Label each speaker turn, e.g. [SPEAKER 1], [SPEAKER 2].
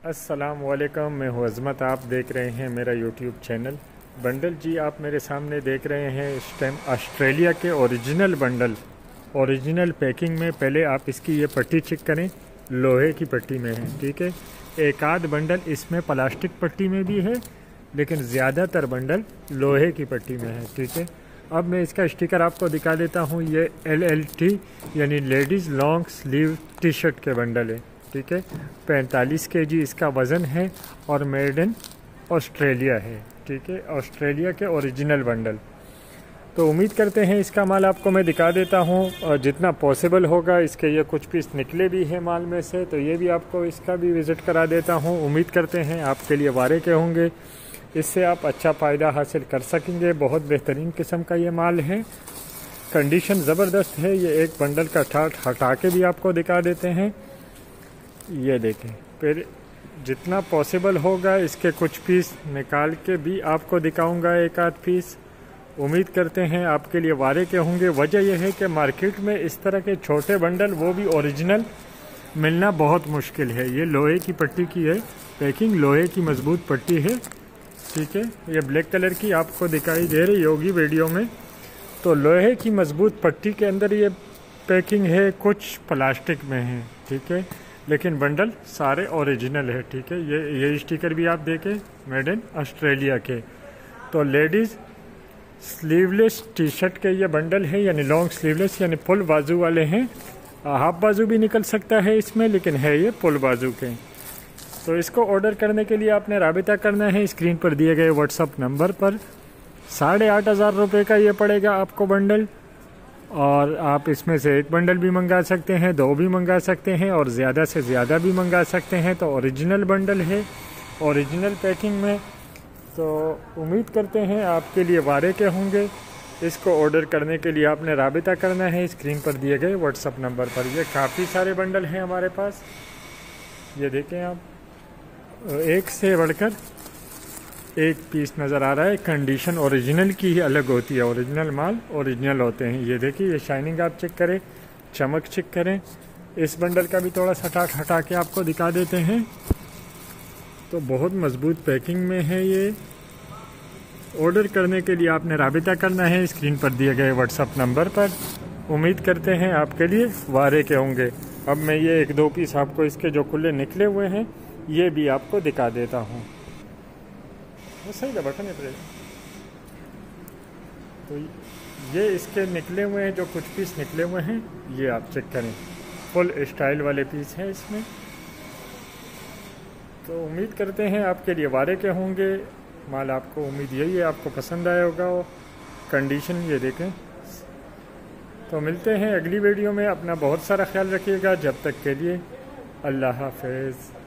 [SPEAKER 1] अस्सलाम वालेकुम मैं हूँ अज़मत, आप देख रहे हैं मेरा यूट्यूब चैनल बंडल जी, आप मेरे सामने देख रहे हैं इस टाइम ऑस्ट्रेलिया के ओरिजिनल बंडल। ओरिजिनल पैकिंग में पहले आप इसकी ये पट्टी चेक करें, लोहे की पट्टी में है, ठीक है? एक आध बंडल इसमें प्लास्टिक पट्टी में भी है, लेकिन ज़्यादातर बंडल लोहे की पट्टी में है, ठीक है? अब मैं इसका स्टिकर आपको दिखा देता हूँ, ये एल एल टी यानी ladies long sleeve T shirt के बंडल है। ठीक है, पैंतालीस के जी इसका वज़न है और मेड इन ऑस्ट्रेलिया है, ठीक है, ऑस्ट्रेलिया के ओरिजिनल बंडल। तो उम्मीद करते हैं इसका माल आपको मैं दिखा देता हूँ, और जितना पॉसिबल होगा इसके ये कुछ पीस निकले भी हैं माल में से तो ये भी आपको इसका भी विज़िट करा देता हूँ। उम्मीद करते हैं आपके लिए वारे के होंगे। इससे आप अच्छा फ़ायदा हासिल कर सकेंगे। बहुत बेहतरीन किस्म का ये माल है। कंडीशन ज़बरदस्त है। ये एक बंडल का ठाट हटा के भी आपको दिखा देते हैं। ये देखें। फिर जितना पॉसिबल होगा, इसके कुछ पीस निकाल के भी आपको दिखाऊँगा एक आध पीस उम्मीद करते हैं आपके लिए वारे के होंगे। वजह यह है कि मार्केट में इस तरह के छोटे बंडल वो भी ओरिजिनल मिलना बहुत मुश्किल है। ये लोहे की पट्टी की है। पैकिंग लोहे की मज़बूत पट्टी है। ठीक है? ये ब्लैक कलर की आपको दिखाई दे रही होगी वीडियो में। तो लोहे की मज़बूत पट्टी के अंदर ये पैकिंग है। कुछ प्लास्टिक में है। ठीक है? लेकिन बंडल सारे ओरिजिनल है, ठीक है? ये ये स्टिकर भी आप देखें मेड इन ऑस्ट्रेलिया के। तो लेडीज़ स्लीवलेस टी शर्ट के ये बंडल है, यानी लॉन्ग स्लीवलेस यानी फुल बाजू वाले हैं। हाफ़ बाजू भी निकल सकता है इसमें, लेकिन है ये फुल बाजू के। तो इसको ऑर्डर करने के लिए आपने रबता करना है स्क्रीन पर दिए गए व्हाट्सअप नंबर पर। साढ़े आठ हज़ार रुपये का ये पड़ेगा आपको बंडल। और आप इसमें से एक बंडल भी मंगा सकते हैं, दो भी मंगा सकते हैं और ज़्यादा से ज़्यादा भी मंगा सकते हैं। तो ओरिजिनल बंडल है। ओरिजिनल पैकिंग में तो उम्मीद करते हैं आपके लिए वारे के होंगे। इसको ऑर्डर करने के लिए आपने रबता करना है। स्क्रीन पर दिए गए व्हाट्सअप नंबर पर। ये काफ़ी सारे बंडल हैं हमारे पास। ये देखें आप। एक से बढ़कर एक पीस नज़र आ रहा है कंडीशन ओरिजिनल की ही अलग होती है ओरिजिनल माल ओरिजिनल होते हैं। ये देखिए, ये शाइनिंग आप चेक करें, चमक चेक करें। इस बंडल का भी थोड़ा सा हटा के आपको दिखा देते हैं। तो बहुत मज़बूत पैकिंग में है ये। ऑर्डर करने के लिए आपने रबता करना है स्क्रीन पर दिए गए व्हाट्सअप नंबर पर। उम्मीद करते हैं आपके लिए वारे के होंगे। अब मैं ये एक दो पीस आपको इसके जो खुले निकले हुए हैं, ये भी आपको दिखा देता हूँ। वो सही था, बटन है तो ये इसके निकले हुए हैं, जो कुछ पीस निकले हुए हैं, ये आप चेक करें। फुल स्टाइल वाले पीस हैं इसमें। तो उम्मीद करते हैं आपके लिए वारे के होंगे। माल आपको, उम्मीद यही है, आपको पसंद आया होगा। और कंडीशन ये देखें। तो मिलते हैं अगली वीडियो में। अपना बहुत सारा ख्याल रखिएगा। जब तक के लिए अल्लाह हाफिज़।